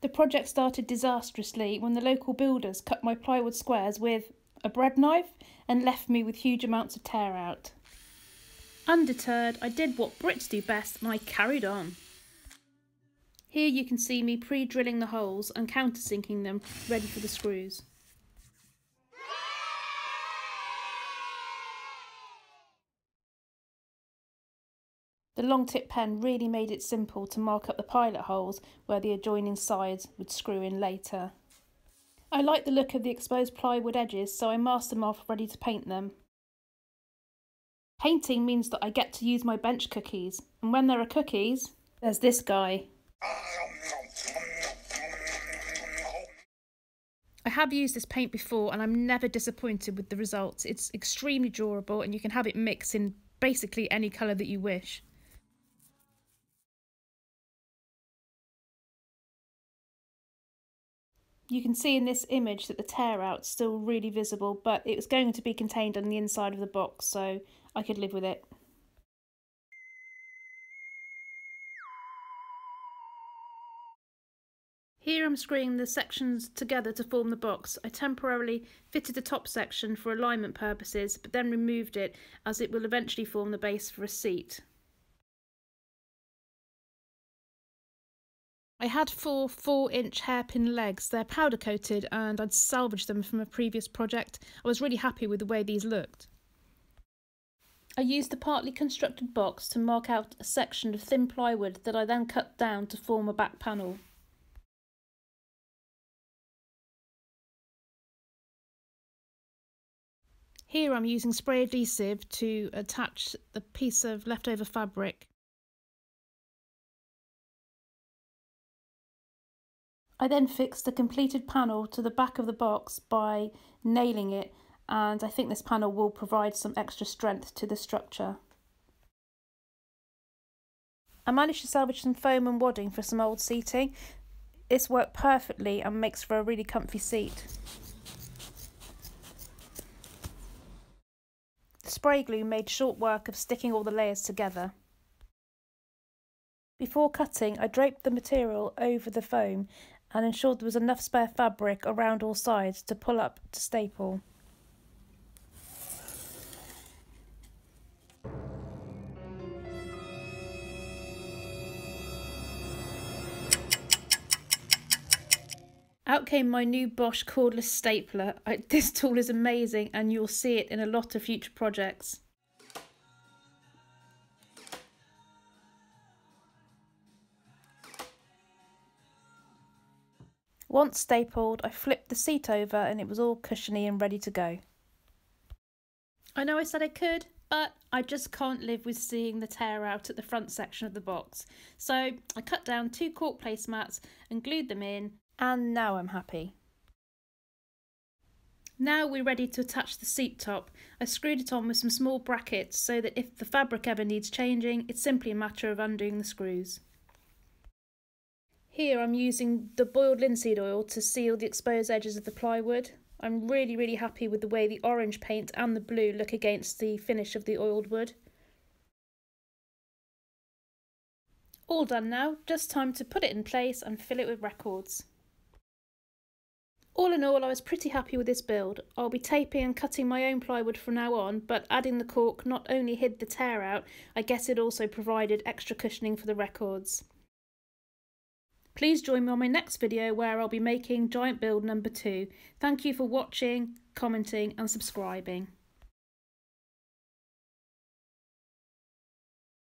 The project started disastrously when the local builders cut my plywood squares with a bread knife and left me with huge amounts of tear out. Undeterred, I did what Brits do best and I carried on. Here you can see me pre-drilling the holes and countersinking them ready for the screws. The long tip pen really made it simple to mark up the pilot holes where the adjoining sides would screw in later. I like the look of the exposed plywood edges so I masked them off ready to paint them. Painting means that I get to use my bench cookies and when there are cookies, there's this guy. I have used this paint before and I'm never disappointed with the results. It's extremely durable and you can have it mix in basically any colour that you wish. You can see in this image that the tear out's still really visible, but it was going to be contained on the inside of the box, so I could live with it. Here I'm screwing the sections together to form the box. I temporarily fitted the top section for alignment purposes, but then removed it as it will eventually form the base for a seat. I had four 4 inch hairpin legs. They're powder coated and I'd salvaged them from a previous project. I was really happy with the way these looked. I used the partly constructed box to mark out a section of thin plywood that I then cut down to form a back panel. Here I'm using spray adhesive to attach the piece of leftover fabric I then fixed the completed panel to the back of the box by nailing it and I think this panel will provide some extra strength to the structure. I managed to salvage some foam and wadding for some old seating. This worked perfectly and makes for a really comfy seat. The spray glue made short work of sticking all the layers together. Before cutting, I draped the material over the foam and ensured there was enough spare fabric around all sides to pull up to staple. Out came my new Bosch cordless stapler. I, this tool is amazing and you'll see it in a lot of future projects. Once stapled, I flipped the seat over and it was all cushiony and ready to go. I know I said I could, but I just can't live with seeing the tear out at the front section of the box. So I cut down two cork placemats and glued them in, and now I'm happy. Now we're ready to attach the seat top. I screwed it on with some small brackets so that if the fabric ever needs changing, it's simply a matter of undoing the screws. Here I'm using the boiled linseed oil to seal the exposed edges of the plywood. I'm really really happy with the way the orange paint and the blue look against the finish of the oiled wood. All done now, just time to put it in place and fill it with records. All in all, I was pretty happy with this build. I'll be taping and cutting my own plywood from now on, but adding the cork not only hid the tear out, I guess it also provided extra cushioning for the records. Please join me on my next video where I'll be making giant build number 2. Thank you for watching, commenting and subscribing.